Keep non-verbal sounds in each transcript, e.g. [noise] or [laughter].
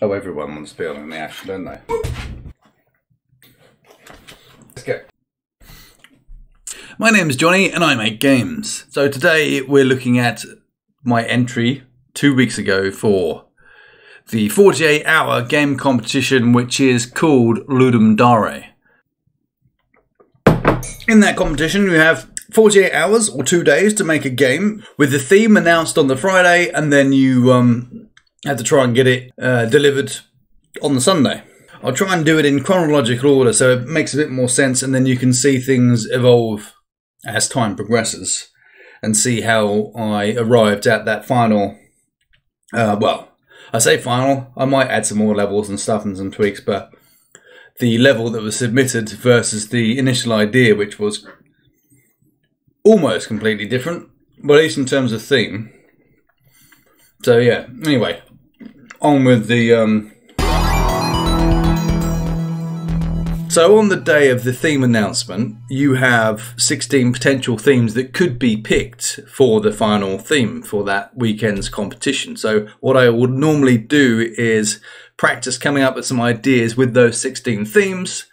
Oh, everyone wants to be on the ash, don't they? Let's go. My name is Johnny and I make games. So today we're looking at my entry two weeks ago for the 48 hour game competition, which is called Ludum Dare. In that competition, you have 48 hours or two days to make a game with the theme announced on the Friday, and then you um, have to try and get it uh, delivered on the Sunday. I'll try and do it in chronological order so it makes a bit more sense, and then you can see things evolve as time progresses and see how I arrived at that final. Uh, well, I say final, I might add some more levels and stuff and some tweaks, but the level that was submitted versus the initial idea, which was almost completely different, but at least in terms of theme. So yeah. Anyway, on with the. Um... So on the day of the theme announcement, you have 16 potential themes that could be picked for the final theme for that weekend's competition. So what I would normally do is practice coming up with some ideas with those 16 themes.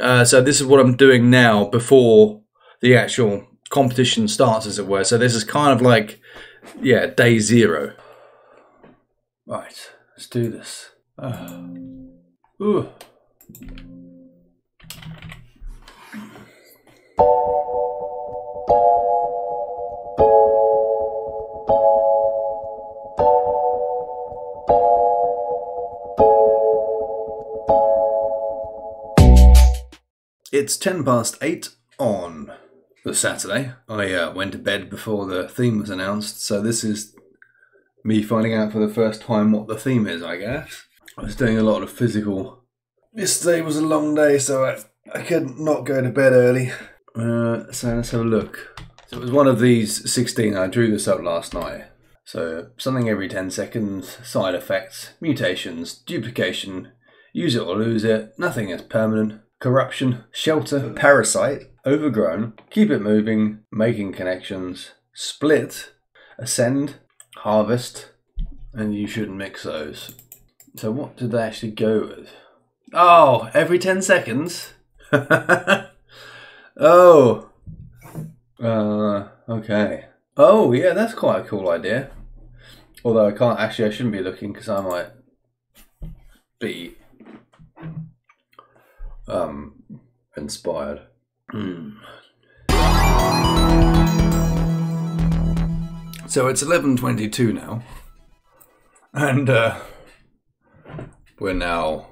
Uh, so this is what I'm doing now before the actual competition starts, as it were. So this is kind of like, yeah, day zero. Right, let's do this. Uh, ooh. It's 10 past 8 on the Saturday. I uh, went to bed before the theme was announced, so this is me finding out for the first time what the theme is, I guess. I was doing a lot of physical. Yesterday was a long day, so I, I could not go to bed early. Uh, so let's have a look. So it was one of these 16. I drew this up last night. So something every 10 seconds, side effects, mutations, duplication, use it or lose it, nothing is permanent, corruption, shelter, parasite, overgrown, keep it moving, making connections, split, ascend, harvest, and you shouldn't mix those. So what did they actually go with? Oh, every 10 seconds? [laughs] oh. Uh, okay. Oh, yeah, that's quite a cool idea. Although I can't, actually I shouldn't be looking because I might be um, inspired. Mm. So it's eleven twenty-two now, and uh, we're now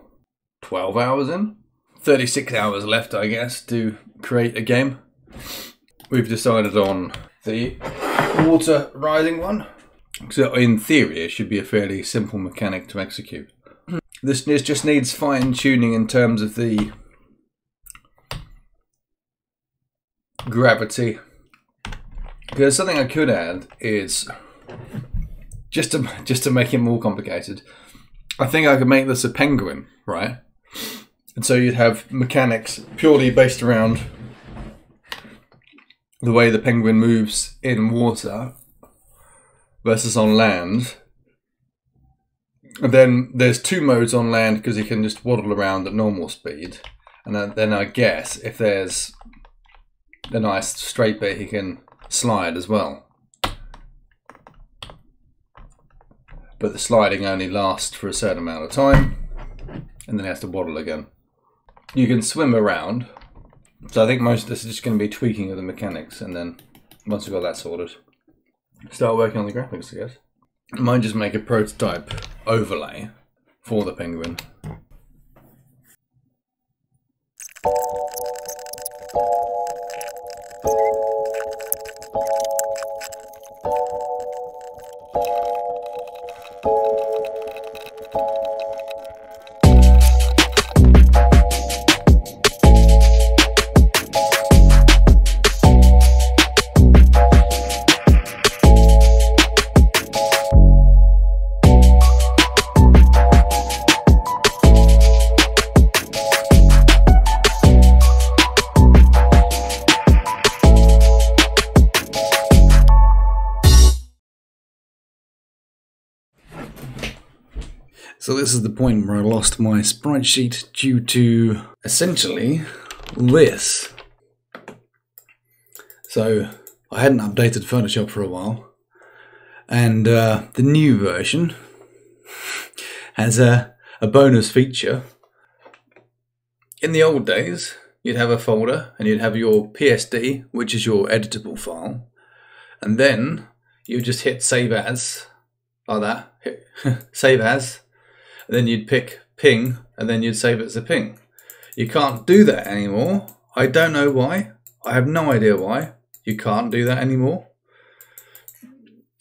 twelve hours in. Thirty-six hours left, I guess, to create a game. We've decided on the water rising one. So in theory, it should be a fairly simple mechanic to execute. [clears throat] This just needs fine tuning in terms of the gravity. Because something I could add is just to [laughs] just to make it more complicated. I think I could make this a penguin, right? And so you'd have mechanics purely based around the way the penguin moves in water versus on land. And then there's two modes on land because he can just waddle around at normal speed. And then, I guess if there's a nice straight bit he can slide as well. But the sliding only lasts for a certain amount of time and then he has to waddle again. You can swim around. So I think most of this is just going to be tweaking of the mechanics and then once we've got that sorted, start working on the graphics I guess. I might just make a prototype overlay for the penguin. So this is the point where I lost my sprite sheet due to essentially this. So I hadn't updated Photoshop for a while, and uh, the new version [laughs] has a, a bonus feature. In the old days, you'd have a folder and you'd have your PSD, which is your editable file, and then you just hit save as, like that, hit [laughs] save as, and then you'd pick ping, and then you'd save it as a ping. You can't do that anymore. I don't know why. I have no idea why. You can't do that anymore.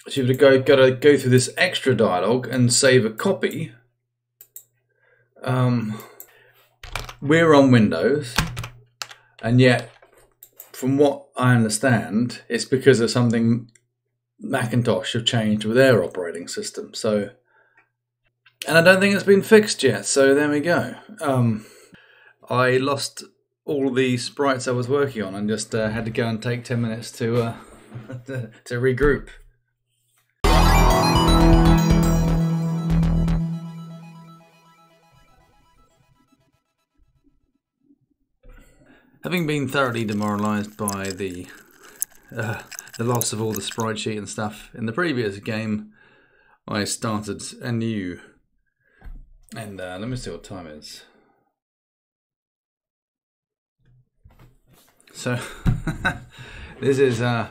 So you've got to go through this extra dialogue and save a copy. Um, we're on Windows, and yet, from what I understand, it's because of something Macintosh have changed with their operating system. So and I don't think it's been fixed yet. So there we go. Um, I lost all the sprites I was working on and just uh, had to go and take ten minutes to uh, [laughs] to, regroup. Having been thoroughly demoralised by the uh, the loss of all the sprite sheet and stuff in the previous game, I started anew and uh, let me see what time is. So [laughs] this is uh,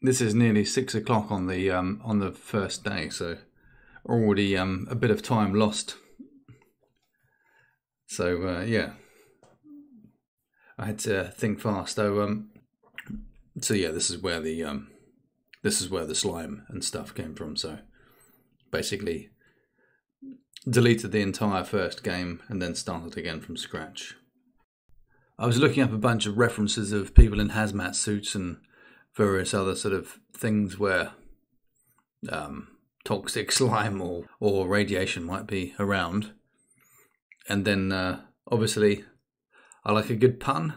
this is nearly six o'clock on the um, on the first day, so already um, a bit of time lost. So uh, yeah, I had to think fast. So um, so yeah, this is where the um, this is where the slime and stuff came from. So basically deleted the entire first game and then started again from scratch. I was looking up a bunch of references of people in hazmat suits and various other sort of things where um, toxic [laughs] slime or, or radiation might be around. And then uh, obviously, I like a good pun.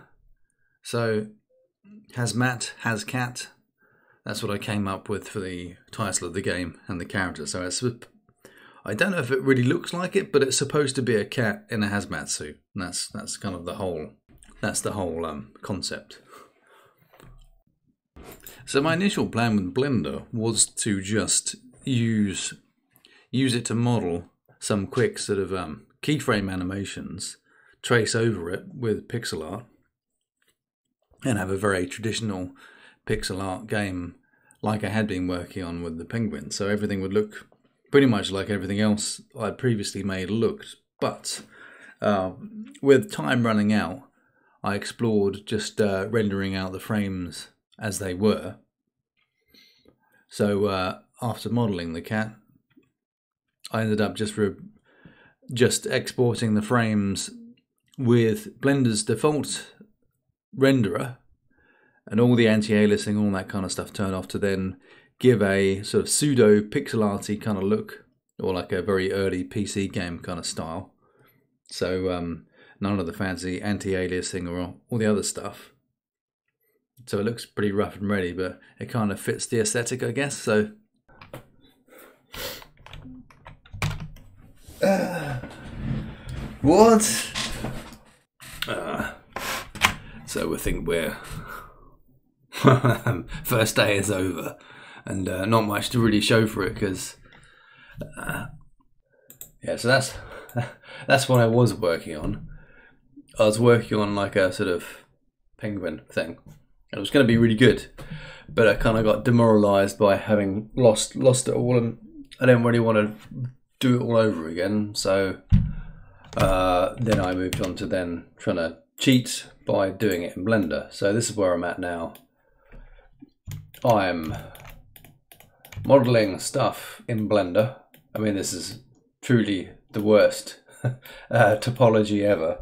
So, hazmat, hazcat, that's what I came up with for the title of the game and the character. So it's, I don't know if it really looks like it, but it's supposed to be a cat in a hazmat suit. And that's that's kind of the whole that's the whole um, concept. So my initial plan with Blender was to just use use it to model some quick sort of um, keyframe animations, trace over it with pixel art, and have a very traditional pixel art game like I had been working on with the penguin. So everything would look pretty much like everything else I'd previously made looked. But uh, with time running out, I explored just uh, rendering out the frames as they were. So uh, after modeling the cat, I ended up just just exporting the frames with Blender's default renderer and all the anti-aliasing, all that kind of stuff turned off to then give a sort of pseudo pixel arty kind of look, or like a very early PC game kind of style. So um, none of the fancy anti-aliasing or all the other stuff. So it looks pretty rough and ready, but it kind of fits the aesthetic, I guess. So. Uh, [sighs] what? Uh, so we think we're [laughs] first day is over, and uh, not much to really show for it because, uh, yeah. So that's [laughs] that's what I was working on. I was working on like a sort of penguin thing. It was going to be really good, but I kind of got demoralised by having lost lost it all, and I didn't really want to do it all over again. So uh, then I moved on to then trying to cheat by doing it in Blender. So this is where I'm at now. I'm modeling stuff in Blender. I mean, this is truly the worst [laughs] uh, topology ever.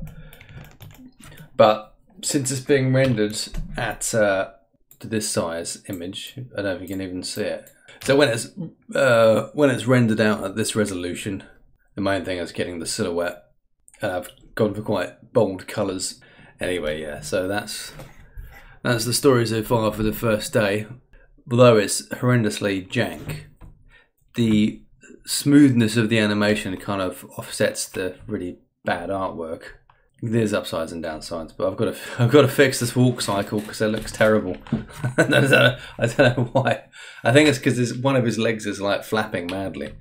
But since it's being rendered at uh, this size image, I don't know if you can even see it. So when it's uh, when it's rendered out at this resolution, the main thing is getting the silhouette. And I've gone for quite bold colours. Anyway, yeah. So that's that's the story so far for the first day although it's horrendously jank, the smoothness of the animation kind of offsets the really bad artwork. There's upsides and downsides, but I've got to [laughs] I've got to fix this walk cycle because it looks terrible. [laughs] I, don't know, I don't know why. I think it's because one of his legs is like flapping madly.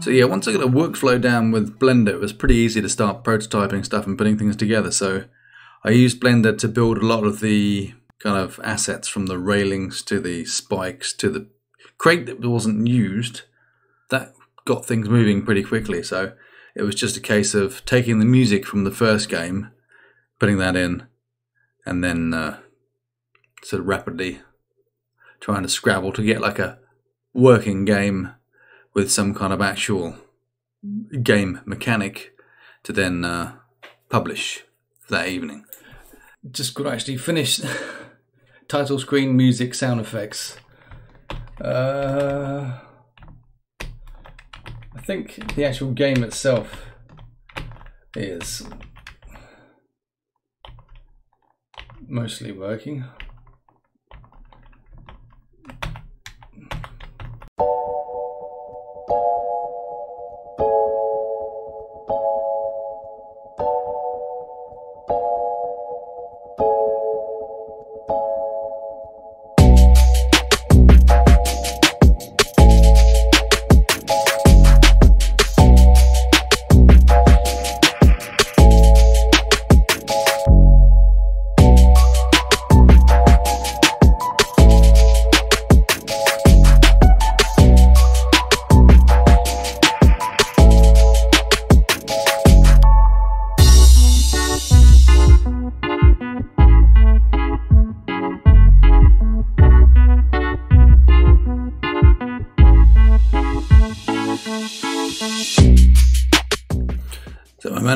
So yeah, once I got the workflow down with Blender, it was pretty easy to start prototyping stuff and putting things together. So I used Blender to build a lot of the kind of assets from the railings to the spikes to the crate that wasn't used. That got things moving pretty quickly. So it was just a case of taking the music from the first game, putting that in, and then uh, sort of rapidly trying to scrabble to get like a working game with some kind of actual game mechanic to then uh, publish that evening. Just got actually finish [laughs] title screen, music, sound effects. Uh, I think the actual game itself is mostly working.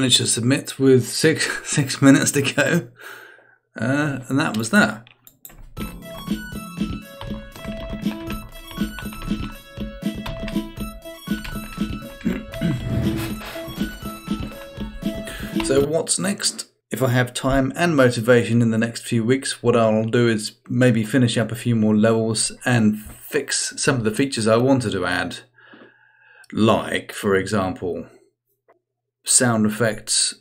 Managed to submit with six [laughs] six minutes to go, uh, and that was that. [clears throat] so what's next? If I have time and motivation in the next few weeks, what I'll do is maybe finish up a few more levels and fix some of the features I wanted to add. Like, for example, sound effects,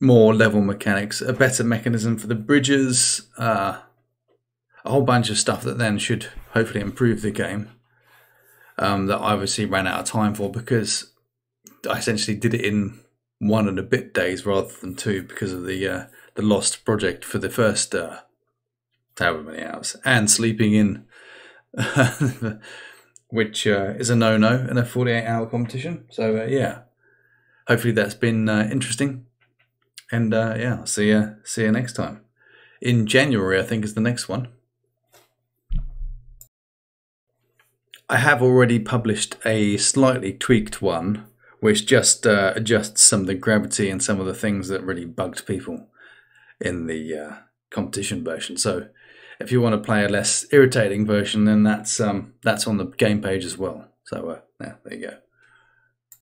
more level mechanics, a better mechanism for the bridges, uh, a whole bunch of stuff that then should hopefully improve the game. Um, that I obviously ran out of time for because I essentially did it in one and a bit days rather than two because of the uh, the lost project for the first uh, however many hours and sleeping in, [laughs] which uh, is a no no in a forty eight hour competition. So uh, yeah, hopefully that's been uh, interesting. And uh, yeah, see you see you next time. In January, I think is the next one. I have already published a slightly tweaked one, which just uh, adjusts some of the gravity and some of the things that really bugged people in the uh, competition version. So, if you want to play a less irritating version, then that's um, that's on the game page as well. So, uh, yeah, there you go.